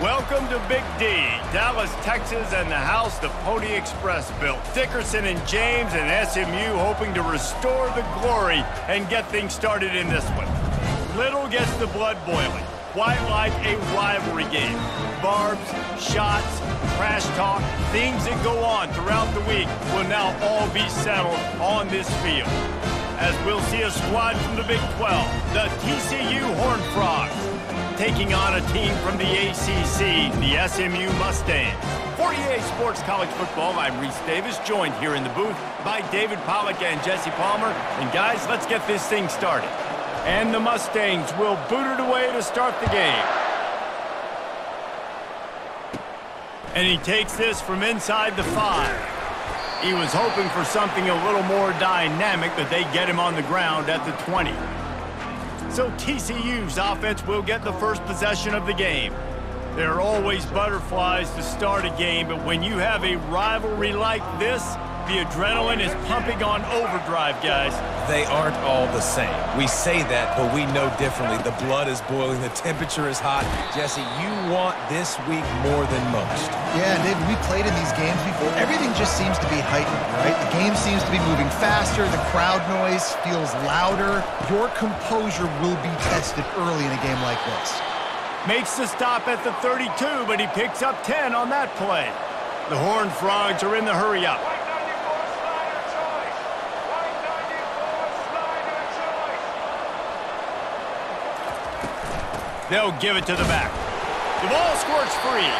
Welcome to Big D, Dallas, Texas, and the house the Pony Express built. Dickerson and James and SMU hoping to restore the glory and get things started in this one. Little gets the blood boiling. Quite like a rivalry game. Barbs, shots, trash talk, things that go on throughout the week will now all be settled on this field. As we'll see a squad from the Big 12, the TCU Horned Frogs, taking on a team from the ACC, the SMU Mustangs. 48 Sports College Football, I'm Reese Davis, joined here in the booth by David Pollack and Jesse Palmer. And guys, let's get this thing started. And the Mustangs will boot it away to start the game. And he takes this from inside the five. He was hoping for something a little more dynamic, but they get him on the ground at the 20. So TCU's offense will get the first possession of the game. There are always butterflies to start a game, but when you have a rivalry like this, the adrenaline is pumping on overdrive, guys. They aren't all the same. We say that, but we know differently. The blood is boiling. The temperature is hot. Jesse, you want this week more than most. Yeah, David, we played in these games before. Everything just seems to be heightened, right? The game seems to be moving faster. The crowd noise feels louder. Your composure will be tested early in a game like this. Makes the stop at the 32, but he picks up 10 on that play. The Horned Frogs are in the hurry-up. They'll give it to the back. The ball squirts free.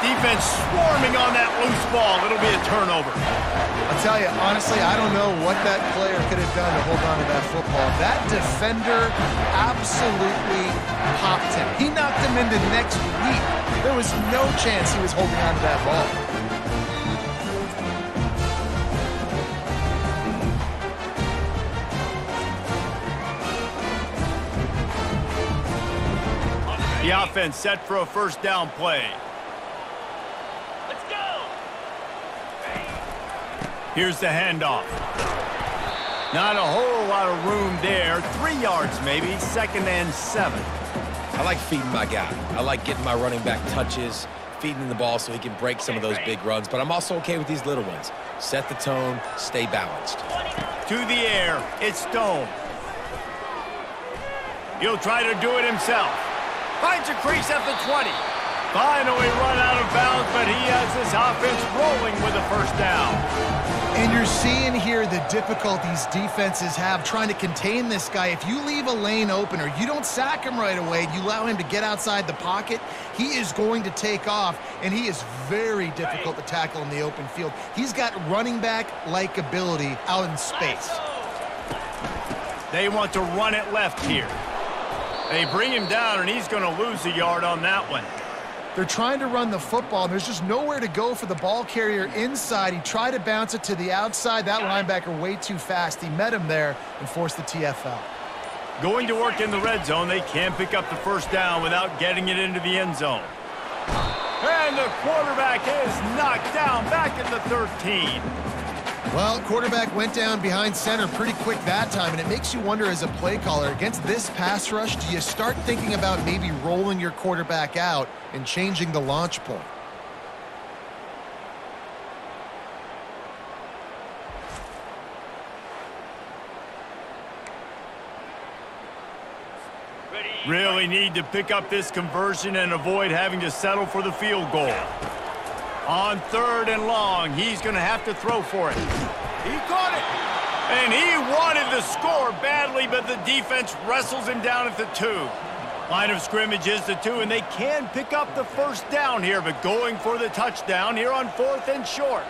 Defense swarming on that loose ball. It'll be a turnover. I'll tell you, honestly, I don't know what that player could have done to hold on to that football. That defender absolutely popped him. He knocked him into next week. There was no chance he was holding on to that ball. The offense set for a first down play. Let's go. Here's the handoff. Not a whole lot of room there. Three yards maybe, second and seven. I like feeding my guy. I like getting my running back touches, feeding the ball so he can break some of those big runs, but I'm also okay with these little ones. Set the tone, stay balanced. To the air, it's Stone. He'll try to do it himself. Finds a crease at the 20. Finally run out of bounds, but he has his offense rolling with a first down. And you're seeing here the difficulties defenses have trying to contain this guy. If you leave a lane open or you don't sack him right away, you allow him to get outside the pocket, he is going to take off, and he is very difficult to tackle in the open field. He's got running back-like ability out in space. They want to run it left here. They bring him down, and he's going to lose a yard on that one. They're trying to run the football, and there's just nowhere to go for the ball carrier inside. He tried to bounce it to the outside. That linebacker way too fast. He met him there and forced the TFL. Going to work in the red zone. They can't pick up the first down without getting it into the end zone. And the quarterback is knocked down back at the 13. Well, quarterback went down behind center pretty quick that time, and it makes you wonder as a play caller, against this pass rush, do you start thinking about maybe rolling your quarterback out and changing the launch point? Really need to pick up this conversion and avoid having to settle for the field goal. On third and long, he's going to have to throw for it. He caught it. And he wanted the score badly, but the defense wrestles him down at the two. Line of scrimmage is the two, and they can pick up the first down here, but going for the touchdown here on fourth and short.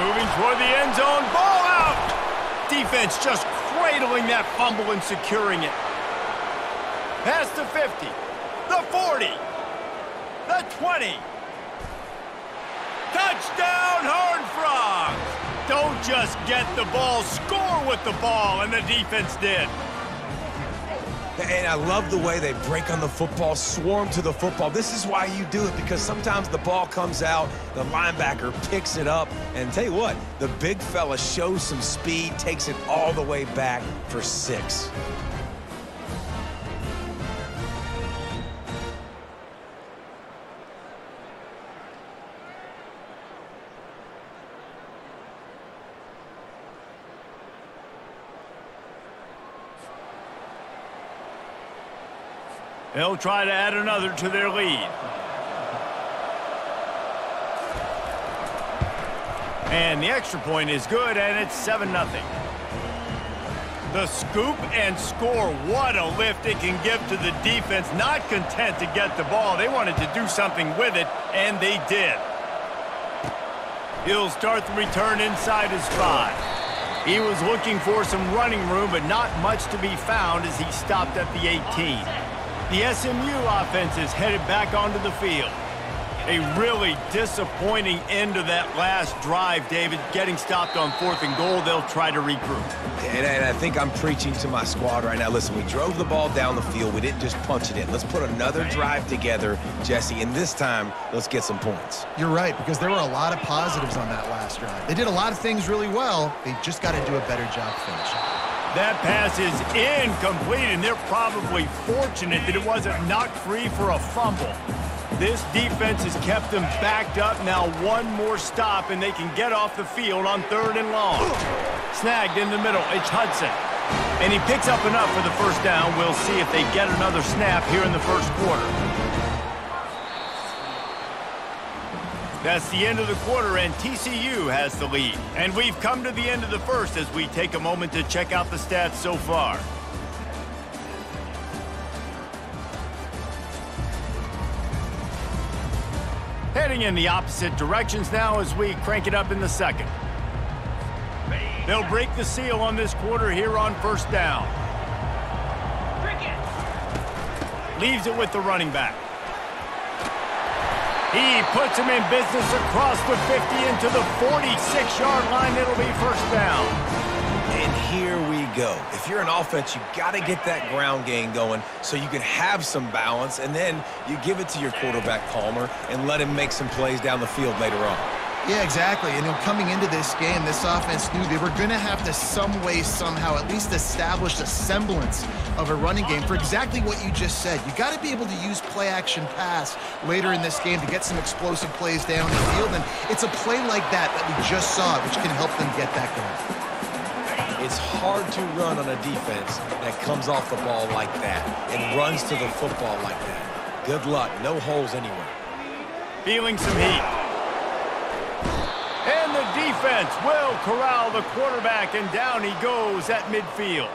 Moving toward the end zone, ball out! Defense just cradling that fumble and securing it. Past the 50, the 40, the 20. Touchdown, Horned Frogs! Don't just get the ball, score with the ball, and the defense did. And I love the way they break on the football, swarm to the football. This is why you do it, because sometimes the ball comes out, the linebacker picks it up, and tell you what, the big fella shows some speed, takes it all the way back for six. They'll try to add another to their lead. And the extra point is good, and it's 7-0. The scoop and score, what a lift it can give to the defense. Not content to get the ball. They wanted to do something with it, and they did. He'll start the return inside his five. He was looking for some running room, but not much to be found as he stopped at the 18. The SMU offense is headed back onto the field. A really disappointing end to that last drive, David. Getting stopped on fourth and goal, they'll try to regroup. And, and, I think I'm preaching to my squad right now. Listen, we drove the ball down the field. We didn't just punch it in. Let's put another drive together, Jesse, and this time, let's get some points. You're right, because there were a lot of positives on that last drive. They did a lot of things really well. They just got to do a better job finishing. That pass is incomplete, and they're probably fortunate that it wasn't knocked free for a fumble. This defense has kept them backed up. Now one more stop, and they can get off the field on third and long. Snagged in the middle. It's Hudson. And he picks up enough for the first down. We'll see if they get another snap here in the first quarter. That's the end of the quarter, and TCU has the lead. And we've come to the end of the first as we take a moment to check out the stats so far. Heading in the opposite directions now as we crank it up in the second. They'll break the seal on this quarter here on first down. Leaves it with the running back. He puts him in business across the 50 into the 46-yard line. It'll be first down. And here we go. If you're an offense, you got to get that ground game going so you can have some balance, and then you give it to your quarterback, Palmer, and let him make some plays down the field later on. Yeah, exactly. And you know, coming into this game, this offense knew they were going to have to some way, somehow, at least establish a semblance of a running game for exactly what you just said. You got to be able to use play-action pass later in this game to get some explosive plays down the field. And it's a play like that that we just saw, which can help them get that going. It's hard to run on a defense that comes off the ball like that and runs to the football like that. Good luck. No holes anywhere. Feeling some heat. Defense will corral the quarterback, and down he goes at midfield.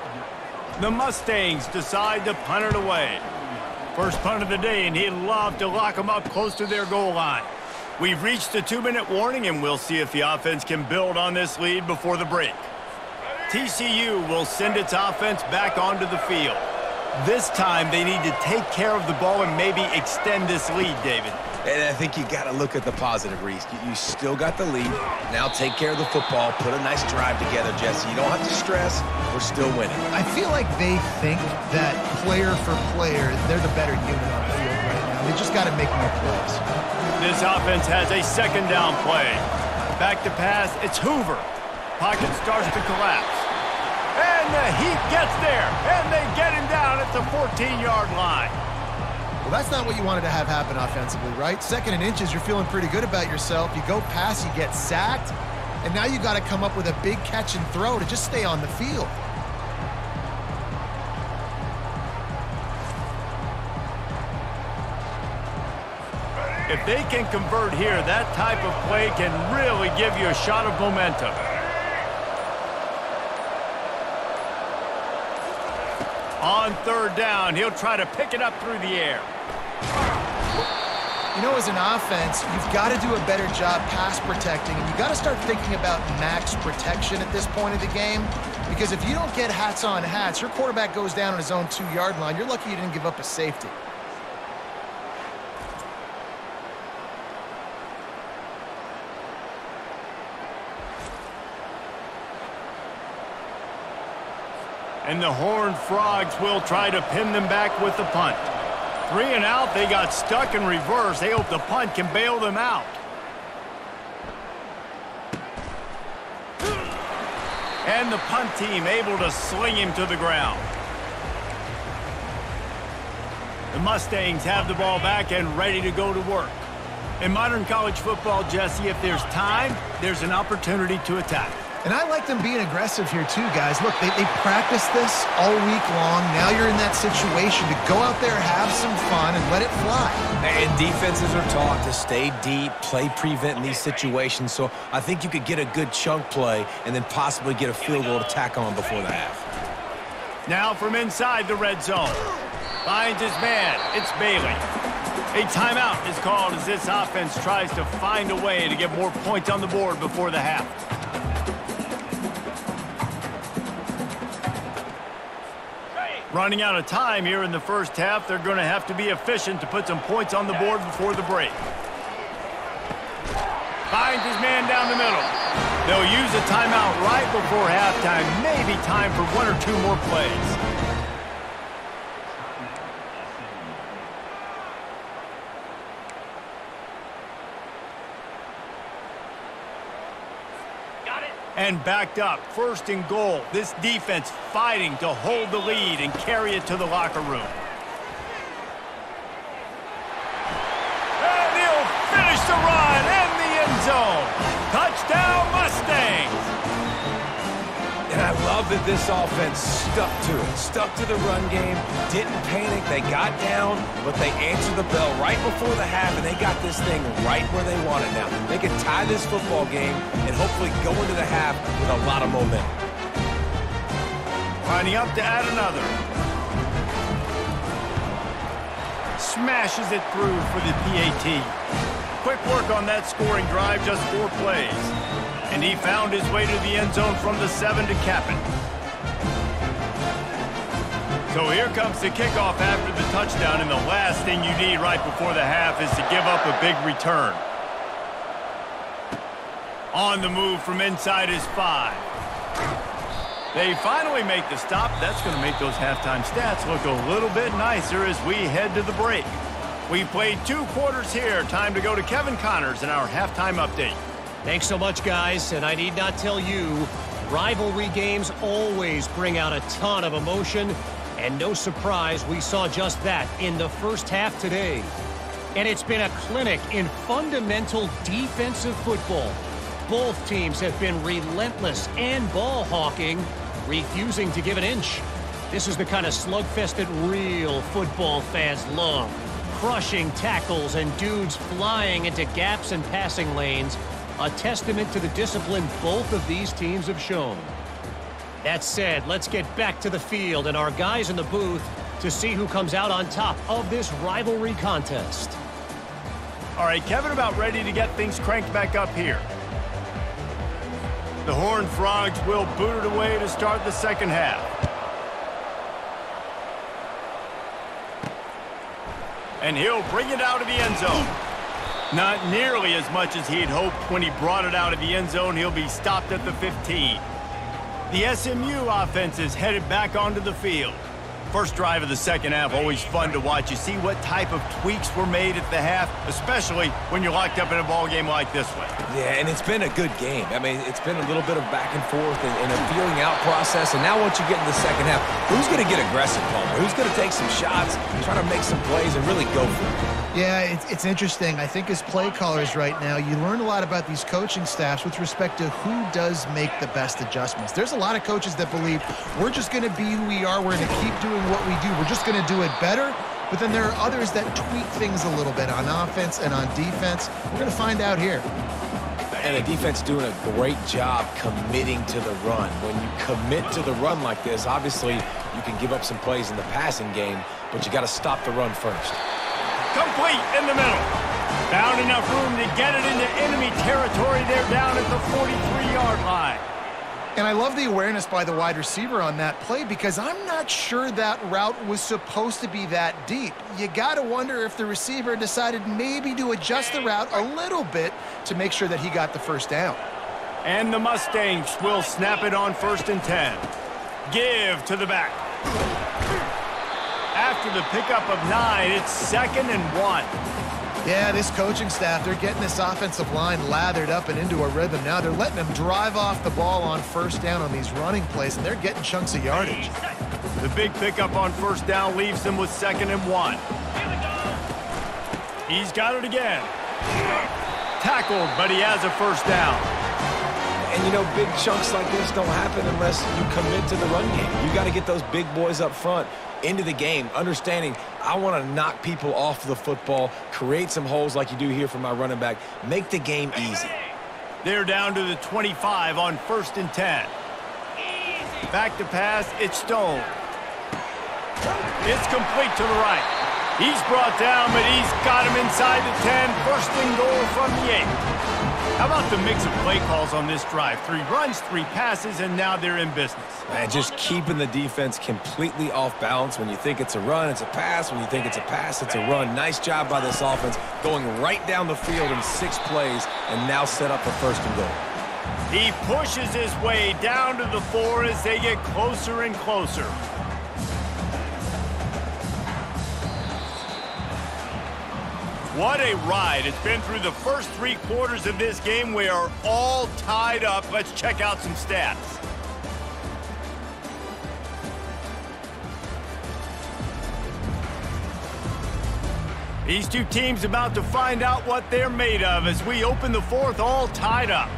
The Mustangs decide to punt it away. First punt of the day, and he'd love to lock them up close to their goal line. We've reached the two-minute warning, and we'll see if the offense can build on this lead before the break. TCU will send its offense back onto the field. This time, they need to take care of the ball and maybe extend this lead, David. And I think you got to look at the positive, Reese. You, still got the lead. Now take care of the football. Put a nice drive together, Jesse. You don't have to stress. We're still winning. I feel like they think that player for player, they're the better unit on the field right now. They just got to make more plays. This offense has a second down play. Back to pass. It's Hoover. Pocket starts to collapse. And the Heat gets there. And they get him down at the 14-yard line. Well, that's not what you wanted to have happen offensively, right? Second and inches, you're feeling pretty good about yourself. You go pass, you get sacked, and now you got to come up with a big catch and throw to just stay on the field. If they can convert here, that type of play can really give you a shot of momentum. On third down, he'll try to pick it up through the air. You know, as an offense, you've got to do a better job pass protecting, and you got to start thinking about max protection at this point of the game. Because if you don't get hats on hats, your quarterback goes down on his own two-yard line. You're lucky you didn't give up a safety. And the Horned Frogs will try to pin them back with the punt. Three and out, they got stuck in reverse. They hope the punt can bail them out. And the punt team able to sling him to the ground. The Mustangs have the ball back and ready to go to work. In modern college football, Jesse, if there's time, there's an opportunity to attack. And I like them being aggressive here too, guys. Look, they, they practice this all week long. Now you're in that situation to go out there, have some fun, and let it fly. And defenses are taught to stay deep, play prevent in these situations. So I think you could get a good chunk play and then possibly get a field goal to tack on before the half. Now from inside the red zone. Finds his man. It's Bailey. A timeout is called as this offense tries to find a way to get more points on the board before the half. Running out of time here in the first half, they're going to have to be efficient to put some points on the board before the break. Finds his man down the middle. They'll use a timeout right before halftime. Maybe time for one or two more plays. And backed up. First and goal. This defense fighting to hold the lead and carry it to the locker room. That this offense stuck to it, stuck to the run game, didn't panic. They got down, but they answered the bell right before the half, and they got this thing right where they want it now. They can tie this football game and hopefully go into the half with a lot of momentum. Lining up to add another. Smashes it through for the PAT. Quick work on that scoring drive, just four plays. And he found his way to the end zone from the seven to cap it. So here comes the kickoff after the touchdown, and the last thing you need right before the half is to give up a big return. On the move from inside is five. They finally make the stop. That's going to make those halftime stats look a little bit nicer as we head to the break. We've played two quarters here. Time to go to Kevin Connors in our halftime update. Thanks so much, guys. And I need not tell you, rivalry games always bring out a ton of emotion. And no surprise, we saw just that in the first half today. And it's been a clinic in fundamental defensive football. Both teams have been relentless and ball hawking, refusing to give an inch. This is the kind of slugfest that real football fans love. Crushing tackles and dudes flying into gaps and passing lanes a testament to the discipline both of these teams have shown. That said, let's get back to the field and our guys in the booth to see who comes out on top of this rivalry contest. All right, Kevin about ready to get things cranked back up here. The Horned Frogs will boot it away to start the second half. And he'll bring it out of the end zone. Not nearly as much as he'd hoped when he brought it out of the end zone. He'll be stopped at the 15. The SMU offense is headed back onto the field. First drive of the second half, always fun to watch. You see what type of tweaks were made at the half, especially when you're locked up in a ball game like this one. Yeah, and it's been a good game. I mean, it's been a little bit of back and forth and, and a feeling out process. And now once you get in the second half, who's going to get aggressive, Palmer? Who's going to take some shots, try to make some plays, and really go for it? Yeah, it's, it's interesting. I think as play callers right now, you learn a lot about these coaching staffs with respect to who does make the best adjustments. There's a lot of coaches that believe we're just going to be who we are. We're going to keep doing what we do. We're just going to do it better. But then there are others that tweak things a little bit on offense and on defense. We're going to find out here. And the defense doing a great job committing to the run. When you commit to the run like this, obviously you can give up some plays in the passing game, but you got to stop the run first. Complete in the middle. Found enough room to get it into enemy territory. They're down at the 43-yard line. And I love the awareness by the wide receiver on that play because I'm not sure that route was supposed to be that deep. You got to wonder if the receiver decided maybe to adjust the route a little bit to make sure that he got the first down. And the Mustangs will snap it on first and 10. Give to the back. After the pickup of nine, it's second and one. Yeah, this coaching staff, they're getting this offensive line lathered up and into a rhythm now. They're letting them drive off the ball on first down on these running plays, and they're getting chunks of yardage. The big pickup on first down leaves them with second and one. He's got it again. Tackled, but he has a first down. And, you know, big chunks like this don't happen unless you commit to the run game. You got to get those big boys up front into the game, understanding I want to knock people off the football, create some holes like you do here for my running back, make the game easy. They're down to the 25 on first and 10. Back to pass, it's Stone. It's complete to the right. He's brought down, but he's got him inside the 10. First and goal from the 8. How about the mix of play calls on this drive? Three runs, three passes, and now they're in business. Man, just keeping the defense completely off balance. When you think it's a run, it's a pass. When you think it's a pass, it's a run. Nice job by this offense going right down the field in six plays and now set up for first and goal. He pushes his way down to the four as they get closer and closer. What a ride. It's been through the first three quarters of this game. We are all tied up. Let's check out some stats. These two teams about to find out what they're made of as we open the fourth all tied up.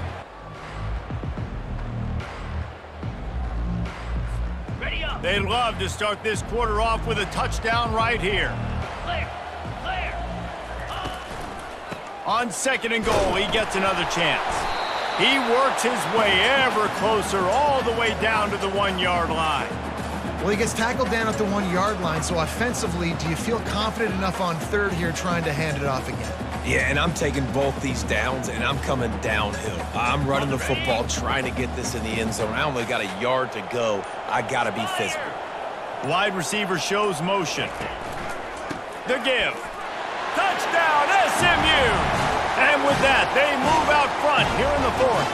Ready up. They'd love to start this quarter off with a touchdown right here. Clear. Clear. On second and goal, he gets another chance. He works his way ever closer all the way down to the one-yard line. Well, he gets tackled down at the one-yard line, so offensively, do you feel confident enough on third here trying to hand it off again? Yeah, and I'm taking both these downs, and I'm coming downhill. I'm running the football, trying to get this in the end zone. I only got a yard to go. I got to be physical. Wide receiver shows motion. The give. Touchdown, SMU! And with that, they move out front here in the fourth.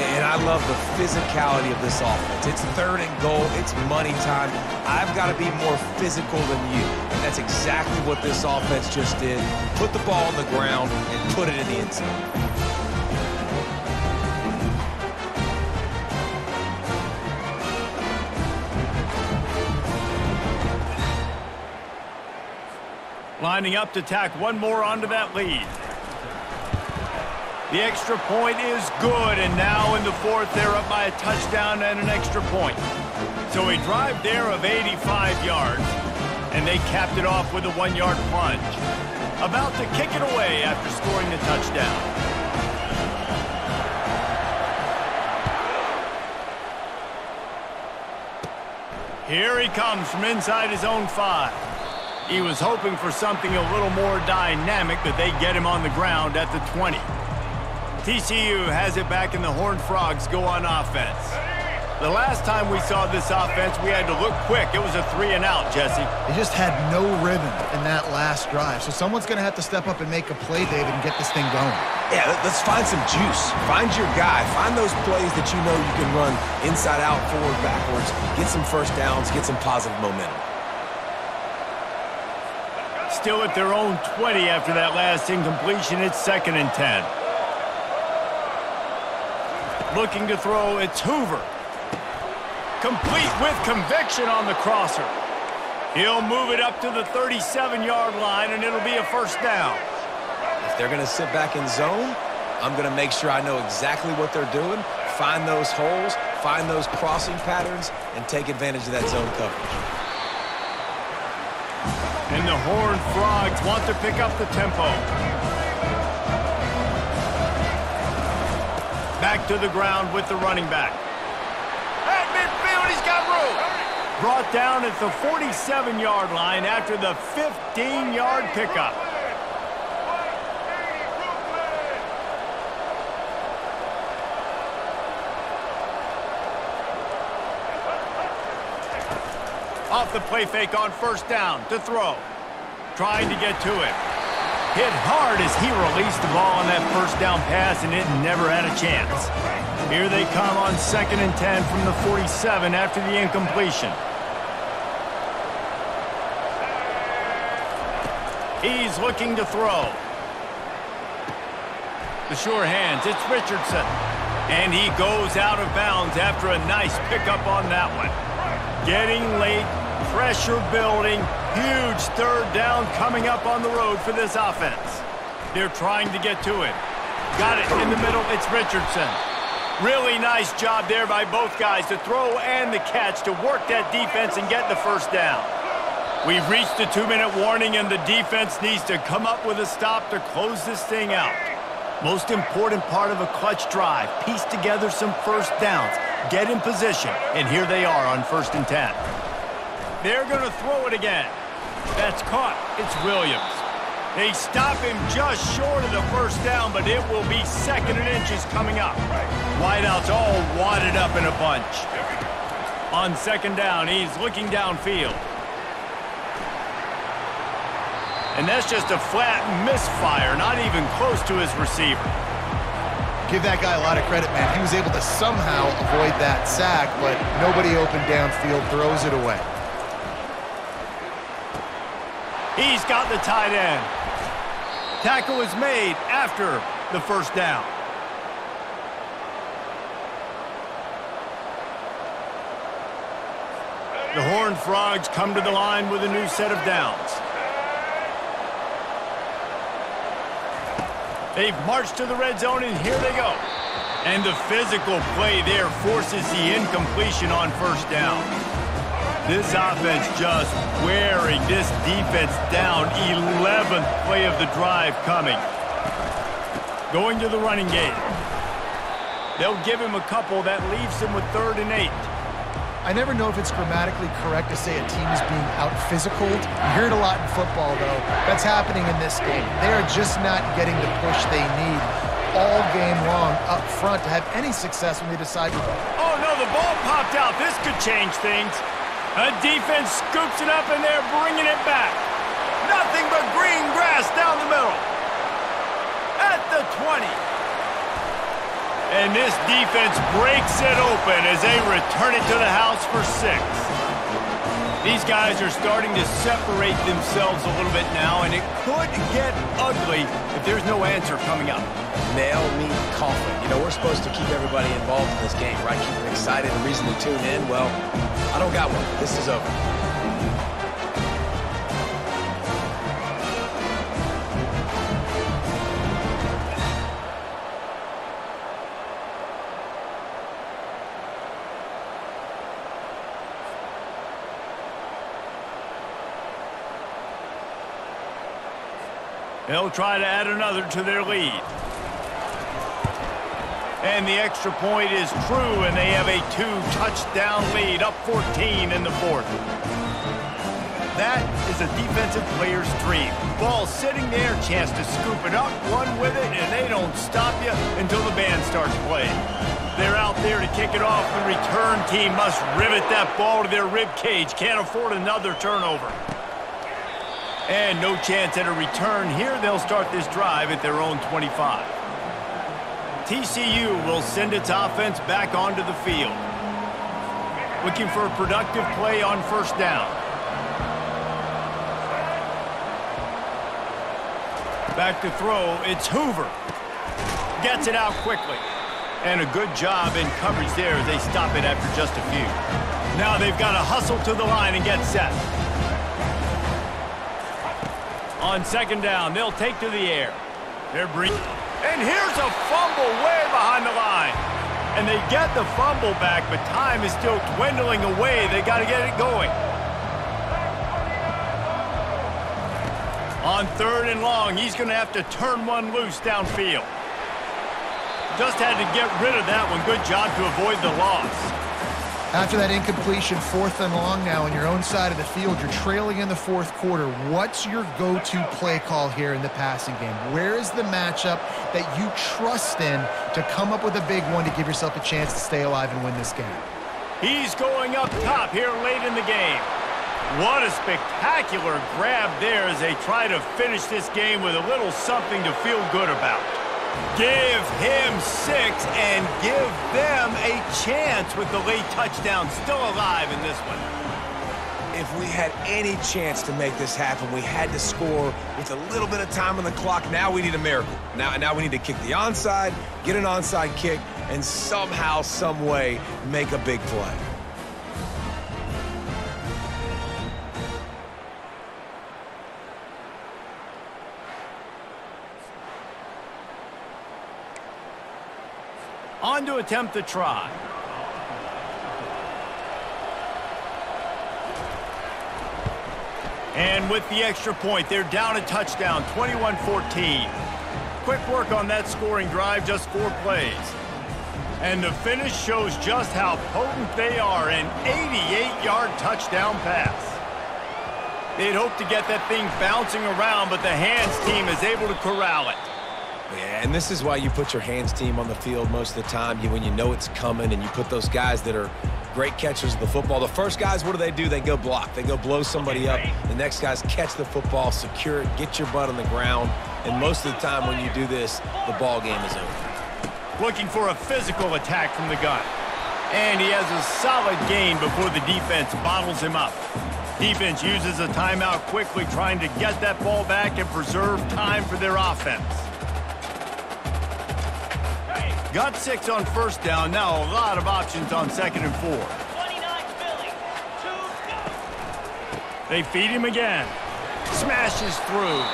And I love the physicality of this offense. It's third and goal. It's money time. I've got to be more physical than you. And that's exactly what this offense just did. Put the ball on the ground and put it in the end zone. Lining up to tack one more onto that lead. The extra point is good, and now in the fourth, they're up by a touchdown and an extra point. So a drive there of 85 yards, and they capped it off with a one-yard plunge. About to kick it away after scoring the touchdown. Here he comes from inside his own five. He was hoping for something a little more dynamic, but they get him on the ground at the 20. TCU has it back and the Horned Frogs go on offense. The last time we saw this offense, we had to look quick. It was a three and out, Jesse. They just had no rhythm in that last drive, so someone's going to have to step up and make a play, David, and get this thing going. Yeah, let- let's find some juice. Find your guy. Find those plays that you know you can run inside out, forward, backwards. Get some first downs. Get some positive momentum. Still at their own 20 after that last incompletion. It's second and 10. Looking to throw, it's Hoover. Complete with conviction on the crosser. He'll move it up to the 37-yard line, and it'll be a first down. If they're going to sit back in zone, I'm going to make sure I know exactly what they're doing, find those holes, find those crossing patterns, and take advantage of that zone coverage. The Horned Frogs want to pick up the tempo. Back to the ground with the running back. At midfield, he's got room. Brought down at the 47-yard line after the 15-yard pickup. Off the play fake on first down to throw. Trying to get to it. Hit hard as he released the ball on that first down pass, and it never had a chance. Here they come on second and 10 from the 47 after the incompletion. He's looking to throw. The sure hands, it's Richardson. And he goes out of bounds after a nice pickup on that one. Getting late, pressure building, huge third down coming up on the road for this offense. They're trying to get to it. Got it in the middle, it's Richardson. Really nice job there by both guys to throw and the catch to work that defense and get the first down. We've reached the two-minute warning, and the defense needs to come up with a stop to close this thing out. Most important part of a clutch drive, piece together some first downs, get in position, and here they are on first and 10. They're going to throw it again. That's caught. It's Williams. They stop him just short of the first down, but it will be second and inches coming up. Wideouts all wadded up in a bunch. On second down, he's looking downfield. And that's just a flat misfire, not even close to his receiver. Give that guy a lot of credit, man. He was able to somehow avoid that sack, but nobody open downfield throws it away. He's got the tight end. Tackle is made after the first down. The Horned Frogs come to the line with a new set of downs. They've marched to the red zone, and here they go. And the physical play there forces the incompletion on first down. This offense just wearing this defense down. 11th play of the drive coming. Going to the running game. They'll give him a couple. That leaves him with third and eight. I never know if it's grammatically correct to say a team is being out-physical. You hear it a lot in football, though. That's happening in this game. They are just not getting the push they need all game long up front to have any success when they decide to... Oh, no, the ball popped out. This could change things. A defense scoops it up, and they're bringing it back. Nothing but green grass down the middle. At the 20. And this defense breaks it open as they return it to the house for six. These guys are starting to separate themselves a little bit now, and it could get ugly if there's no answer coming up. Nail me coffin. You know, we're supposed to keep everybody involved in this game, right? Keep them excited, a reason to tune in. Well, I don't got one. This is over. They'll try to add another to their lead. And the extra point is true, and they have a two-touchdown lead, up 14 in the fourth. That is a defensive player's dream. Ball sitting there, chance to scoop it up, run with it, and they don't stop you until the band starts playing. They're out there to kick it off. The return team must rivet that ball to their rib cage. Can't afford another turnover. And no chance at a return here. They'll start this drive at their own 25. TCU will send its offense back onto the field. Looking for a productive play on first down. Back to throw, it's Hoover. Gets it out quickly. And a good job in coverage there as they stop it after just a few. Now they've got to hustle to the line and get set. On second down, they'll take to the air. They're bringing... And here's a fumble way behind the line. And they get the fumble back, but time is still dwindling away. They got to get it going. On third and long, he's going to have to turn one loose downfield. Just had to get rid of that one. Good job to avoid the loss. After that incompletion, fourth and long now on your own side of the field, you're trailing in the fourth quarter. What's your go-to play call here in the passing game? Where is the matchup that you trust in to come up with a big one to give yourself a chance to stay alive and win this game? He's going up top here late in the game. What a spectacular grab there as they try to finish this game with a little something to feel good about. Give him six and give them a chance with the late touchdown still alive in this one. If we had any chance to make this happen, we had to score with a little bit of time on the clock. Now we need a miracle. Now, now we need to kick the onside, get an onside kick, and somehow, some way, make a big play. To attempt the try. And with the extra point, they're down a touchdown, 21-14. Quick work on that scoring drive, just four plays. And the finish shows just how potent they are, an 88-yard touchdown pass. They'd hope to get that thing bouncing around, but the hands team is able to corral it. Yeah, and this is why you put your hands team on the field most of the time you, when you know it's coming and you put those guys that are great catchers of the football. The first guys, what do they do? They go block. They go blow somebody up. The next guys catch the football, secure it, get your butt on the ground. And most of the time when you do this, the ball game is over. Looking for a physical attack from the gun. And he has a solid gain before the defense bottles him up. Defense uses a timeout quickly, trying to get that ball back and preserve time for their offense. Got six on first down. Now a lot of options on second and four. 29 Philly. Two, go. They feed him again. Smashes through.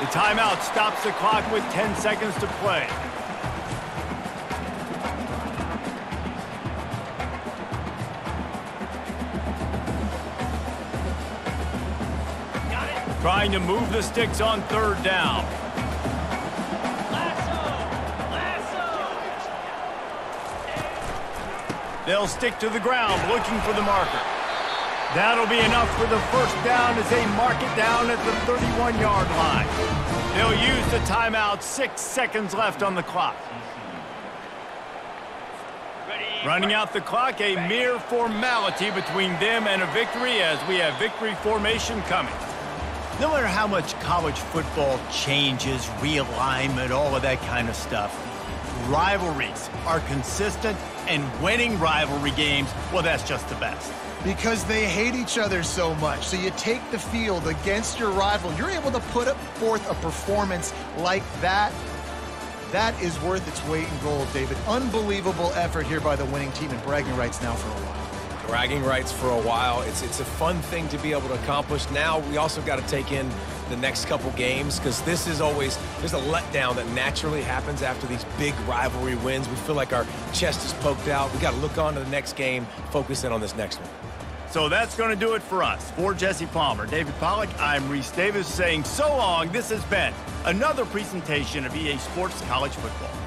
The timeout stops the clock with 10 seconds to play. Got it. Trying to move the sticks on third down. They'll stick to the ground looking for the marker. That'll be enough for the first down as they mark it down at the 31-yard line. They'll use the timeout. Six seconds left on the clock. Running out the clock, a mere formality between them and a victory as we have victory formation coming. No matter how much college football changes, realignment, all of that kind of stuff, rivalries are consistent and winning rivalry games, well, that's just the best. because they hate each other so much. So you take the field against your rival. You're able to put up forth a performance like that. That is worth its weight in gold, David. Unbelievable effort here by the winning team and bragging rights now for a while. bragging rights for a while. It's it's a fun thing to be able to accomplish. Now we also got to take in the next couple games because this is always there's a letdown that naturally happens after these big rivalry wins. We feel like our chest is poked out. We got to look on to the next game, focus in on this next one. So that's going to do it for us. For Jesse Palmer, David Pollack, I'm Reese Davis saying so long. This has been another presentation of EA Sports College Football.